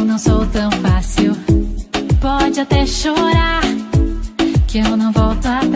eu não sou tão fácil. Pode até chorar, que eu não volto atrás.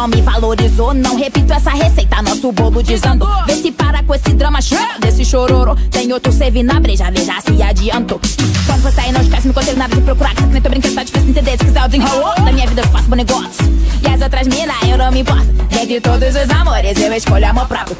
não me valorizou. Não repito essa receita, nosso bolo desandou. Vê se para com esse drama chato desse chororô. Tem outro servir na breja, veja se adianto Quando você sair, não esquece, me contei nada de procurar. Que nem tô brincando, tá difícil entender. Se quiser, eu desenrolo. Na minha vida eu faço bom negócio. E as outras mina, eu não me importo. de todos os amores, eu escolho amor próprio.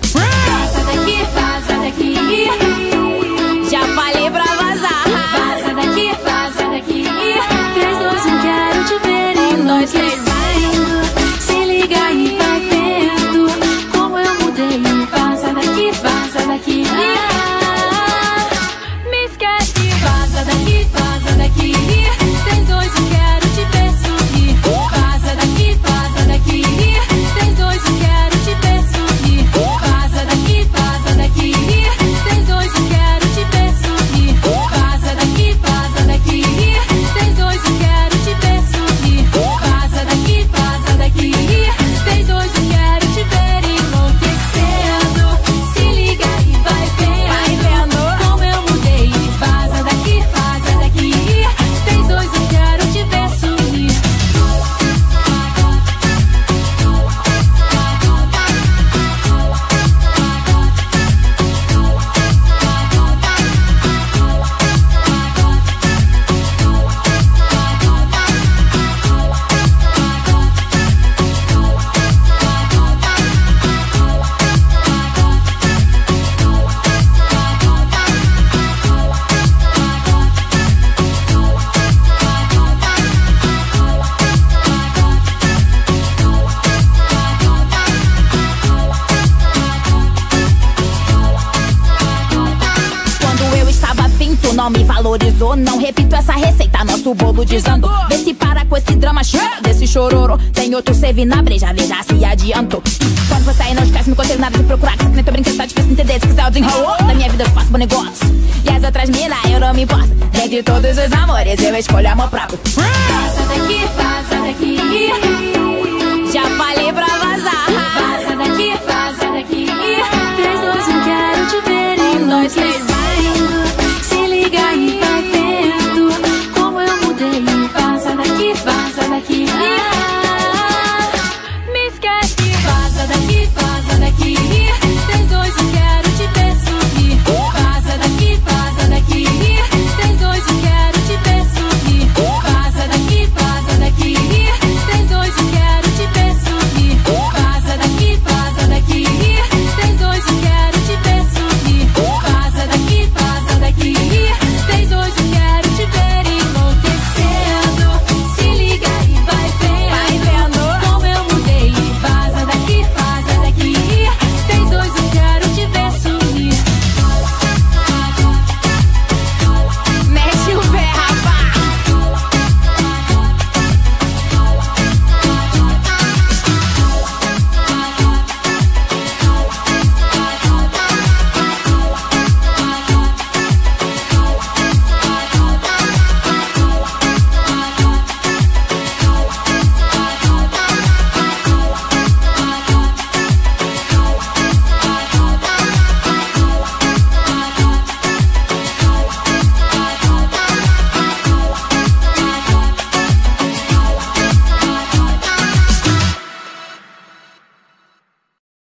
Valorizou. Não repito essa receita, nosso bolo desandou. Vê se para com esse drama, chega desse chororô. Tem outro save na breja, vê já se adiantou. Quando você sair, não esquece, me conselho nada de procurar. Que nem tô brincando, tá difícil entender. Se quiser, eu desenrolo. Na minha vida eu faço bom negócio. E as outras mina, eu não me importo. Dentre todos os amores, eu escolho amor próprio. Vaza daqui, daqui.